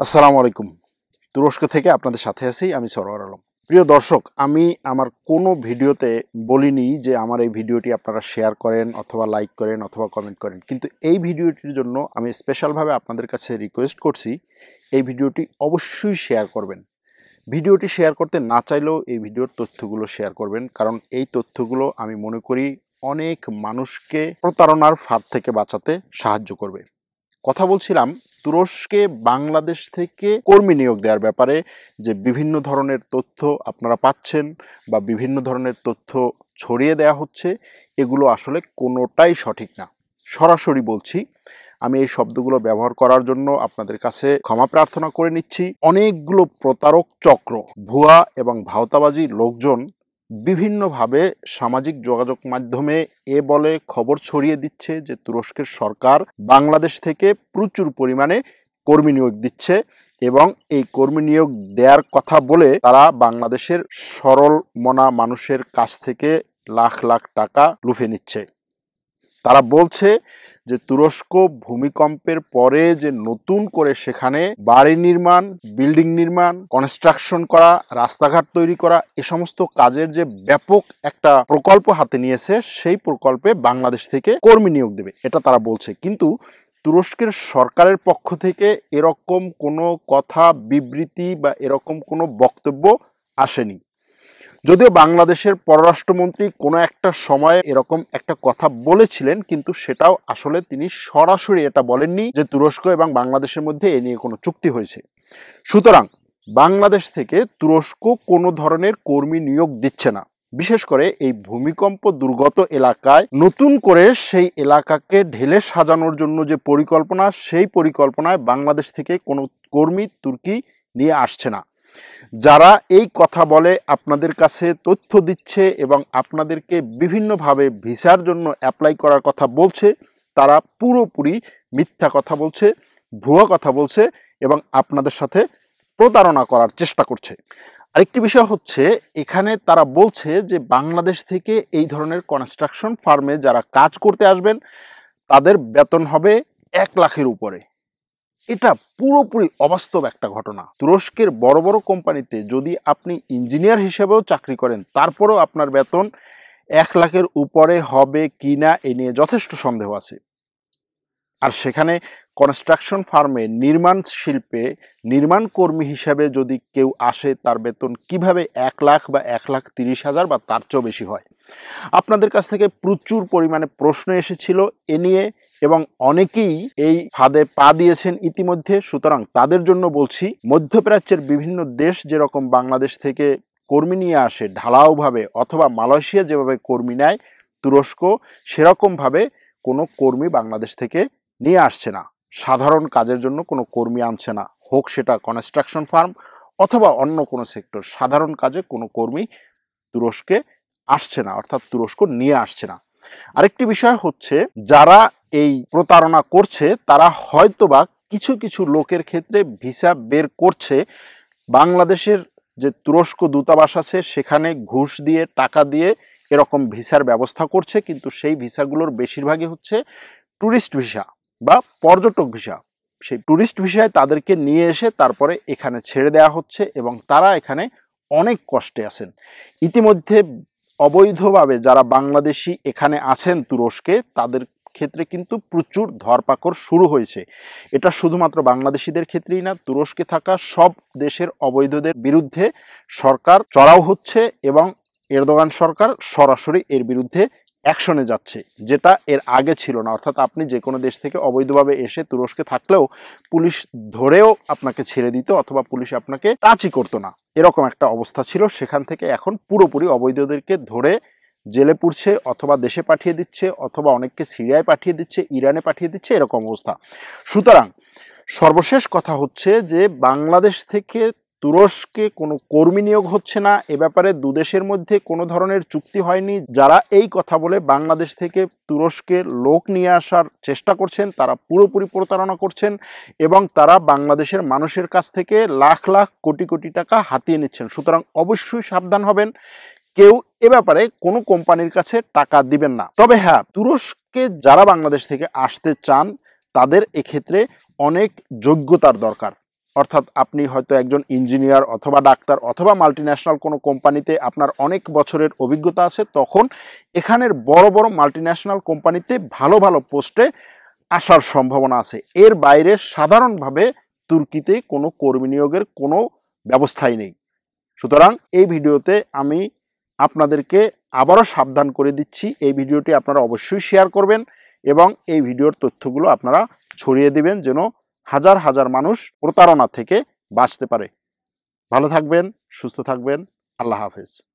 আসসালামু আলাইকুম। তুরস্ক থেকে আপনাদের সাথে আছি, আমি সরোয়ার আলম। প্রিয় দর্শক, আমি আমার কোনো ভিডিওতে বলিনি যে আমার এই ভিডিওটি আপনারা শেয়ার করেন অথবা লাইক করেন অথবা কমেন্ট করেন। কিন্তু এই ভিডিওটির জন্য আমি স্পেশালভাবে আপনাদের কাছে রিকোয়েস্ট করছি, এই ভিডিওটি অবশ্যই শেয়ার করবেন। ভিডিওটি শেয়ার করতে না চাইলেও এই ভিডিওর তথ্যগুলো শেয়ার করবেন, কারণ এই তথ্যগুলো আমি মনে করি অনেক মানুষকে প্রতারণার ফাঁদ থেকে বাঁচাতে সাহায্য করবে। কথা বলছিলাম তুরস্কে বাংলাদেশ থেকে কর্মী নিয়োগ দেওয়ার ব্যাপারে যে বিভিন্ন ধরনের তথ্য আপনারা পাচ্ছেন বা বিভিন্ন ধরনের তথ্য ছড়িয়ে দেওয়া হচ্ছে, এগুলো আসলে কোনোটাই সঠিক না। সরাসরি বলছি, আমি এই শব্দগুলো ব্যবহার করার জন্য আপনাদের কাছে ক্ষমা প্রার্থনা করে নিচ্ছি। অনেকগুলো প্রতারক চক্র, ভুয়া এবং ভাওতাবাজি লোকজন বিভিন্নভাবে সামাজিক যোগাযোগ মাধ্যমে এ বলে খবর ছড়িয়ে দিচ্ছে যে তুরস্কের সরকার বাংলাদেশ থেকে প্রচুর পরিমাণে কর্মী নিয়োগ দিচ্ছে এবং এই কর্মী নিয়োগ দেওয়ার কথা বলে তারা বাংলাদেশের সরল মনা মানুষের কাছ থেকে লাখ লাখ টাকা লুফে নিচ্ছে। তারা বলছে যে তুরস্ক ভূমিকম্পের পরে যে নতুন করে সেখানে বাড়ি নির্মাণ, বিল্ডিং নির্মাণ কনস্ট্রাকশন করা, রাস্তাঘাট তৈরি করা, এ সমস্ত কাজের যে ব্যাপক একটা প্রকল্প হাতে নিয়েছে, সেই প্রকল্পে বাংলাদেশ থেকে কর্মী নিয়োগ দেবে, এটা তারা বলছে। কিন্তু তুরস্কের সরকারের পক্ষ থেকে এরকম কোনো কথা, বিবৃতি বা এরকম কোনো বক্তব্য আসেনি। যদিও বাংলাদেশের পররাষ্ট্রমন্ত্রী কোনো একটা সময়ে এরকম একটা কথা বলেছিলেন, কিন্তু সেটাও আসলে তিনি সরাসরি এটা বলেননি যে তুরস্ক এবং বাংলাদেশের মধ্যে এ নিয়ে কোনো চুক্তি হয়েছে। সুতরাং বাংলাদেশ থেকে তুরস্ক কোনো ধরনের কর্মী নিয়োগ দিচ্ছে না। বিশেষ করে এই ভূমিকম্প দুর্গত এলাকায় নতুন করে সেই এলাকাকে ঢেলে সাজানোর জন্য যে পরিকল্পনা, সেই পরিকল্পনায় বাংলাদেশ থেকে কোনো কর্মী তুর্কি নিয়ে আসছে না। যারা এই কথা বলে আপনাদের কাছে তথ্য দিচ্ছে এবং আপনাদেরকে বিভিন্নভাবে ভিসার জন্য অ্যাপ্লাই করার কথা বলছে, তারা পুরোপুরি মিথ্যা কথা বলছে, ভুয়া কথা বলছে এবং আপনাদের সাথে প্রতারণা করার চেষ্টা করছে। আরেকটি বিষয় হচ্ছে, এখানে তারা বলছে যে বাংলাদেশ থেকে এই ধরনের কনস্ট্রাকশন ফার্মে যারা কাজ করতে আসবেন, তাদের বেতন হবে এক লাখের উপরে। এটা পুরোপুরি অবাস্তব একটা ঘটনা। তুরস্কের বড় বড় কোম্পানিতে যদি আপনি ইঞ্জিনিয়ার হিসেবেও চাকরি করেন, তারপরেও আপনার বেতন এক লাখের উপরে হবে কি না এ নিয়ে যথেষ্ট সন্দেহ আছে। আর সেখানে কনস্ট্রাকশন ফার্মে নির্মাণ শিল্পে নির্মাণ কর্মী হিসাবে যদি কেউ আসে, তার বেতন কীভাবে এক লাখ বা এক লাখ তিরিশ হাজার বা তার চেয়েও বেশি হয়? আপনাদের কাছ থেকে প্রচুর পরিমাণে প্রশ্ন এসেছিল এ নিয়ে এবং অনেকেই এই ফাঁদে পা দিয়েছেন ইতিমধ্যে। সুতরাং তাদের জন্য বলছি, মধ্যপ্রাচ্যের বিভিন্ন দেশ যেরকম বাংলাদেশ থেকে কর্মী নিয়ে আসে, ঢালাওভাবে অথবা মালয়েশিয়া যেভাবে কর্মী নেয়, তুরস্ক, সেরকমভাবে কোনো কর্মী বাংলাদেশ থেকে নিয়ে আসছে না। সাধারণ কাজের জন্য কোনো কর্মী আনছে না। হোক সেটা কনস্ট্রাকশন ফার্ম অথবা অন্য কোনো সেক্টর সাধারণ কাজে কোনো কর্মী তুরস্কে আসছে না, অর্থাৎ তুরস্ক নিয়ে আসছে না। আরেকটি বিষয় হচ্ছে, যারা এই প্রতারণা করছে, তারা হয়তোবা কিছু কিছু লোকের ক্ষেত্রে ভিসা বের করছে। বাংলাদেশের যে তুরস্ক দূতাবাস আছে, সেখানে ঘুষ দিয়ে, টাকা দিয়ে এরকম ভিসার ব্যবস্থা করছে, কিন্তু সেই ভিসাগুলোর বেশিরভাগই হচ্ছে ট্যুরিস্ট ভিসা বা পর্যটক ভিসা। সেই ট্যুরিস্ট ভিসায় তাদেরকে নিয়ে এসে তারপরে এখানে ছেড়ে দেওয়া হচ্ছে এবং তারা এখানে অনেক কষ্টে আছেন। ইতিমধ্যে অবৈধভাবে যারা বাংলাদেশি এখানে আছেন তুরস্কে, তাদের ক্ষেত্রে কিন্তু প্রচুর ধরপাকড় শুরু হয়েছে। এটা শুধুমাত্র বাংলাদেশিদের ক্ষেত্রেই না, তুরস্কে থাকা সব দেশের অবৈধদের বিরুদ্ধে সরকার চড়াও হচ্ছে এবং এরদোগান সরকার সরাসরি এর বিরুদ্ধে অ্যাকশনে যাচ্ছে, যেটা এর আগে ছিল না। অর্থাৎ আপনি যে কোনো দেশ থেকে অবৈধভাবে এসে তুরস্কে থাকলেও পুলিশ ধরেও আপনাকে ছেড়ে দিত অথবা পুলিশ আপনাকে টাচই করতো না। এরকম একটা অবস্থা ছিল। সেখান থেকে এখন পুরোপুরি অবৈধদেরকে ধরে জেলে পুড়ছে অথবা দেশে পাঠিয়ে দিচ্ছে অথবা অনেককে সিরিয়ায় পাঠিয়ে দিচ্ছে, ইরানে পাঠিয়ে দিচ্ছে, এরকম অবস্থা। সুতরাং সর্বশেষ কথা হচ্ছে যে, বাংলাদেশ থেকে তুরস্কে কোনো কর্মী নিয়োগ হচ্ছে না। এ ব্যাপারে দুদেশের মধ্যে কোনো ধরনের চুক্তি হয়নি। যারা এই কথা বলে বাংলাদেশ থেকে তুরস্কে লোক নিয়ে আসার চেষ্টা করছেন, তারা পুরোপুরি প্রতারণা করছেন এবং তারা বাংলাদেশের মানুষের কাছ থেকে লাখ লাখ কোটি কোটি টাকা হাতিয়ে নিচ্ছেন। সুতরাং অবশ্যই সাবধান হবেন। কেউ এ ব্যাপারে কোনো কোম্পানির কাছে টাকা দিবেন না। তবে হ্যাঁ তুরস্কে যারা বাংলাদেশ থেকে আসতে চান, তাদের এক্ষেত্রে অনেক যোগ্যতার দরকার। অর্থাৎ আপনি হয়তো একজন ইঞ্জিনিয়ার অথবা ডাক্তার অথবা মাল্টিন্যাশনাল কোনো কোম্পানিতে আপনার অনেক বছরের অভিজ্ঞতা আছে, তখন এখানের বড় বড় মাল্টিন্যাশনাল কোম্পানিতে ভালো ভালো পোস্টে আসার সম্ভাবনা আছে। এর বাইরে সাধারণভাবে তুর্কিতে কোনো কর্মী নিয়োগের কোনো ব্যবস্থাই নেই। সুতরাং এই ভিডিওতে আমি আপনাদেরকে আবারও সাবধান করে দিচ্ছি। এই ভিডিওটি আপনারা অবশ্যই শেয়ার করবেন এবং এই ভিডিওর তথ্যগুলো আপনারা ছড়িয়ে দিবেন যেন হাজার হাজার মানুষ প্রতারণা থেকে বাঁচতে পারে। ভালো থাকবেন সুস্থ থাকবেন। আল্লাহ হাফেজ।